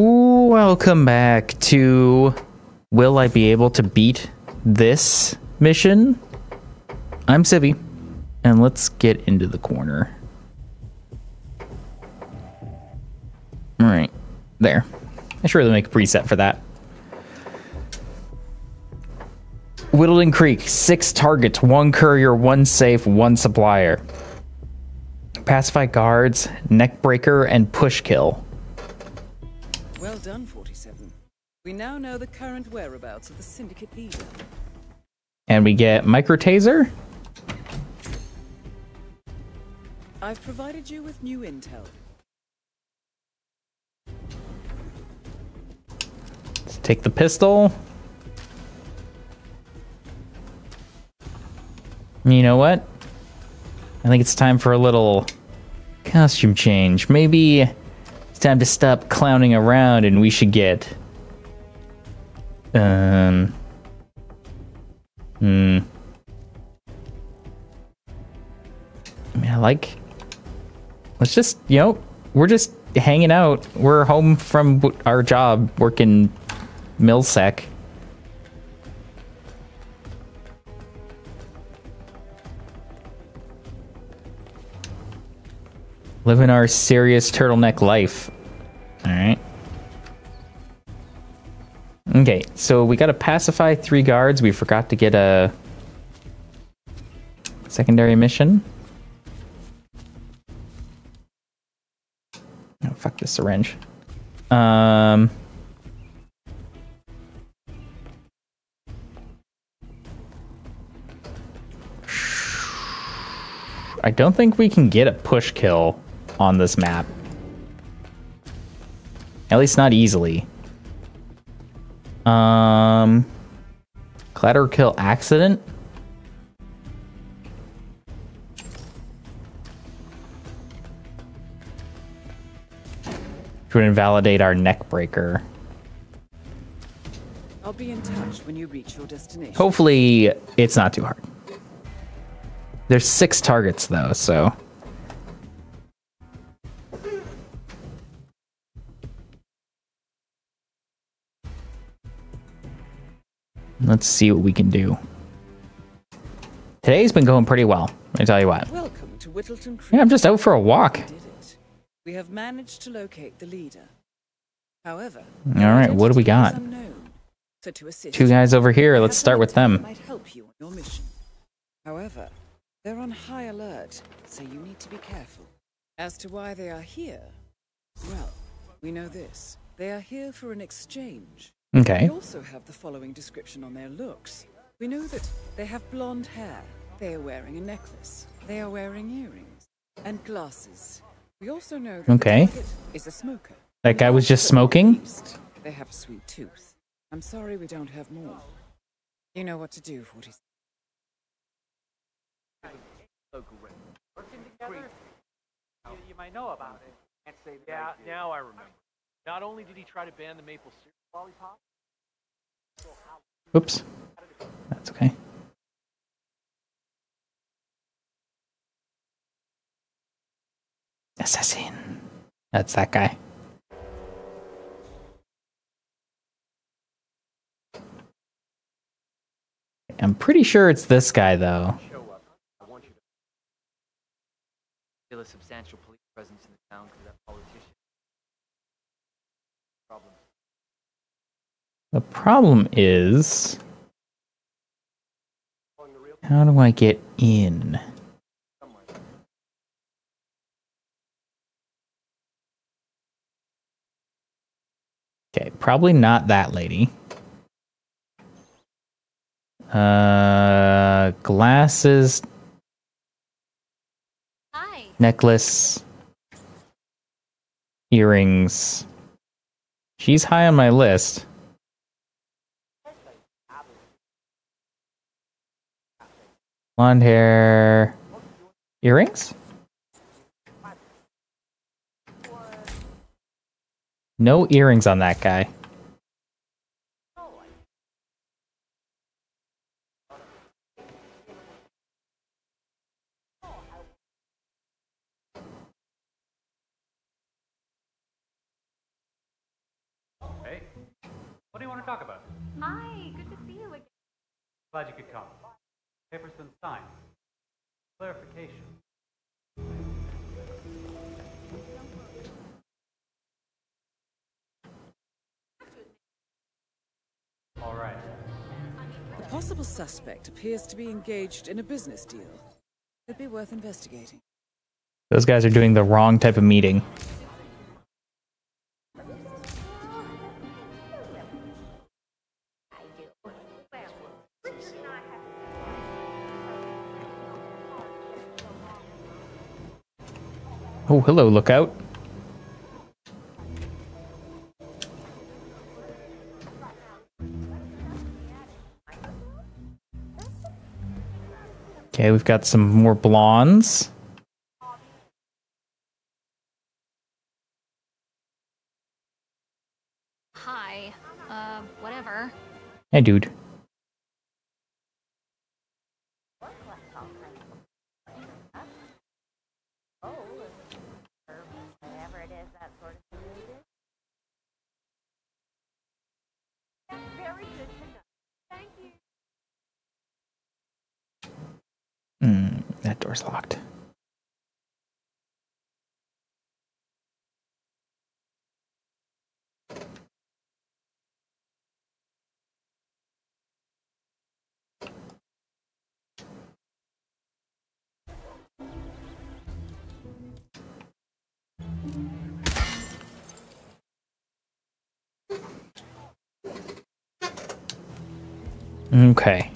Welcome back to Will I Be Able to Beat This Mission? I'm Civvie, and let's get into the corner. Alright, there. I should really make a preset for that. Whittleton Creek, six targets, one courier, one safe, one supplier. Pacify guards, neckbreaker, and push kill. Well done, 47. We now know the current whereabouts of the syndicate leader. And we get micro taser. I've provided you with new intel. Let's take the pistol. You know what? I think it's time for a little costume change. Maybe it's time to stop clowning around and we should get. Um. Hmm. I mean, I like. Let's just, you know, we're just hanging out. We're home from our job working Millsec. Living our serious turtleneck life. Okay, so we gotta pacify three guards. We forgot to get a secondary mission. Oh, fuck this syringe. Um. I don't think we can get a push kill on this map. At least not easily. Um, collateral kill accident. To invalidate our neck breaker. I'll be in touch when you reach your destination. Hopefully, it's not too hard. There's six targets though, so. Let's see what we can do. Today's been going pretty well. I tell you what. Welcome to Whittleton Creek. Yeah, I'm just out for a walk. We did it. We have managed to locate the leader. However, All right, what do we got? unknown. So to assist Two guys over here. Let's start with them. that Might help you on your mission. However, they're on high alert, so you need to be careful. As to why they are here, well, we know this. They are here for an exchange. Okay. We also have the following description on their looks. We know that they have blonde hair. They are wearing a necklace. They are wearing earrings and glasses. We also know that Okay. the is a smoker. That guy was just Last but not smoking? They have a sweet tooth. I'm sorry we don't have more. You know what to do, 40. working together? You, you might know about it. Can't say that yeah, now I remember. Not only did he try to ban the maple syrup lollipop, Oops. That's okay. Assassin. That's that guy. I'm pretty sure it's this guy, though. Feel a substantial police presence in the town because that politician. The problem is. How do I get in? Okay, probably not that lady. Uh, glasses, Hi. necklace, earrings. She's high on my list. Blonde hair, earrings. No earrings on that guy. What do you want to talk about? Hi, good to see you again. Glad you could come. Paper's been signed. Clarification. All right. The possible suspect appears to be engaged in a business deal. Could be worth investigating. Those guys are doing the wrong type of meeting. Oh, hello, lookout. Okay, we've got some more blondes. Hi. Uh, whatever. Hey, dude. Hmm, that door's locked. Okay.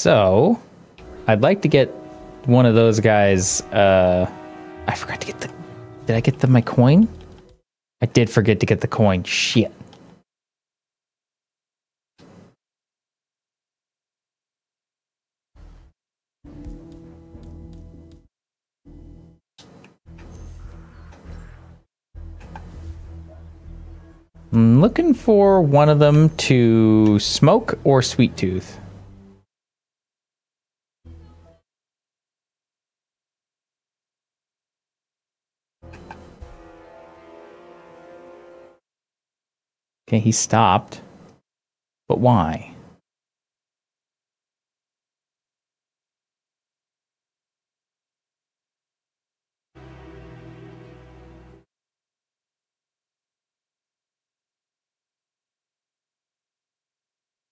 So, I'd like to get one of those guys. Uh, I forgot to get the. Did I get the my coin? I did forget to get the coin. Shit. I'm looking for one of them to smoke or sweet tooth. Okay, he stopped. But why?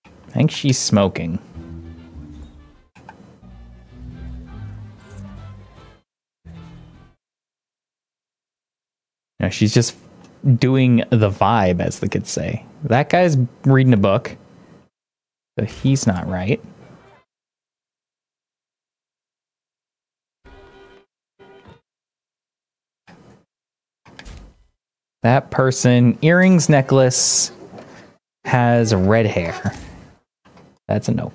I think she's smoking. No, she's just doing the vibe, as the kids say. That guy's reading a book, but he's not right. That person, earrings, necklace, has red hair. That's a no.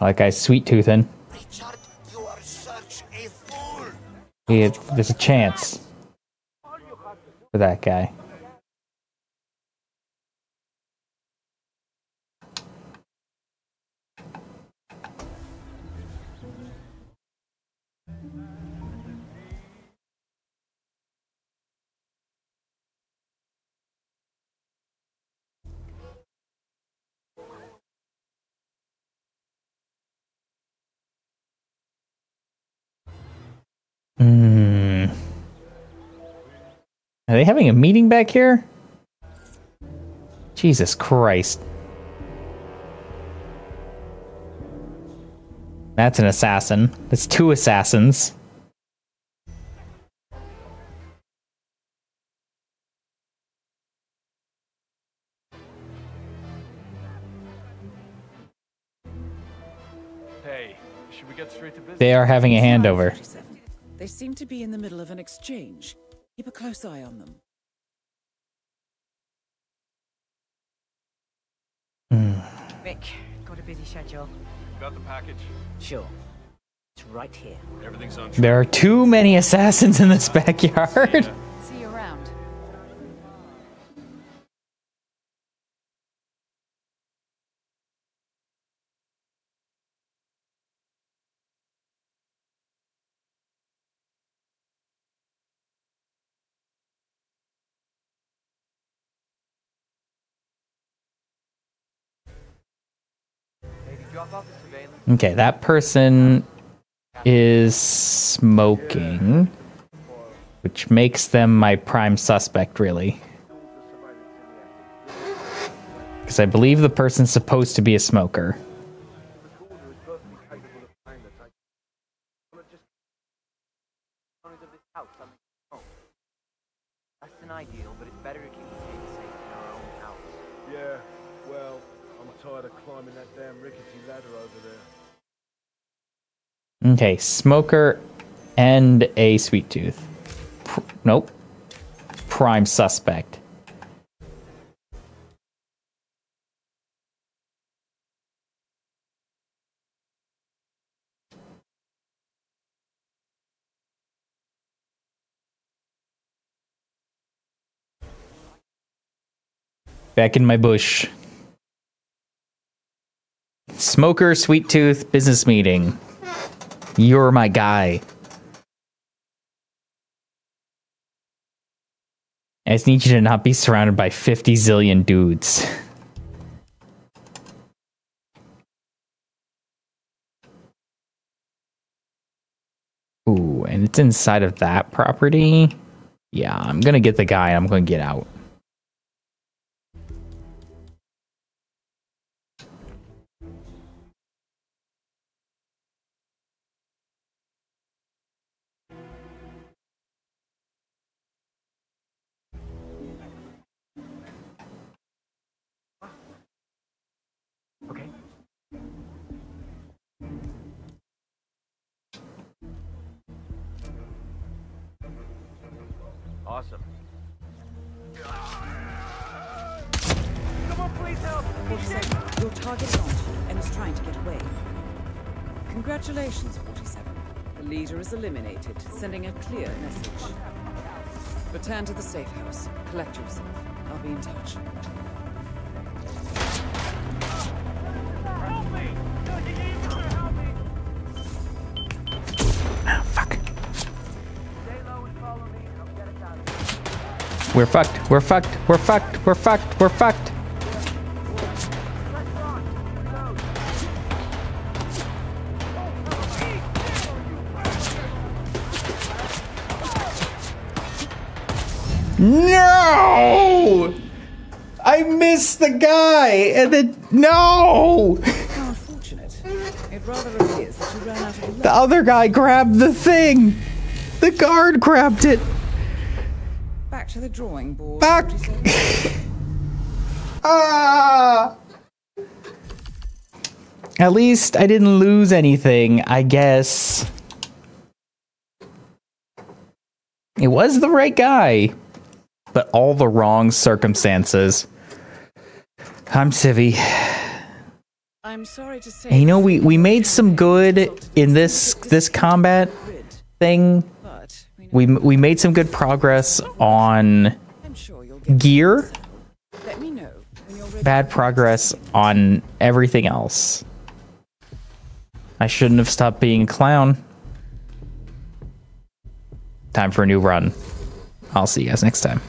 Like guy's sweet toothing. Richard, you are such a there's a chance for that guy. Hmm. Are they having a meeting back here? Jesus Christ. That's an assassin. That's two assassins. Hey, should we get straight to business? They are having a handover. 47. They seem to be in the middle of an exchange. Keep a close eye on them. Hmm. Rick, got a busy schedule. Got the package? Sure. It's right here. Everything's on track. There are too many assassins in this backyard. Okay, that person is smoking, which makes them my prime suspect, really. Because I believe the person's supposed to be a smoker. Okay, smoker and a sweet tooth. Pr- nope. Prime suspect. Back in my bush. Smoker, sweet tooth, business meeting. You're my guy. I just need you to not be surrounded by 50 zillion dudes. Ooh, and it's inside of that property. Yeah, I'm gonna get the guy. I'm gonna get out. Awesome. Someone please help! 47. Your target is on and is trying to get away. Congratulations, 47. The leader is eliminated, sending a clear message. Return to the safe house. Collect yourself. I'll be in touch. We're fucked. We're fucked. We're fucked. We're fucked. We're fucked. Press on! Reload! No! I missed the guy, and then no! How unfortunate. It rather appears that you ran out of The other guy grabbed the thing. The guard grabbed it. To the drawing board. Back. Ah! At least I didn't lose anything, I guess. It was the right guy, but all the wrong circumstances. I'm Civvie. I'm sorry to say. And you know, we, we made some good in this this combat thing. We We made some good progress oh, on you'll get gear. Let me know when you're ready. Bad progress on everything else. I shouldn't have stopped being a clown. Time for a new run. I'll see you guys next time.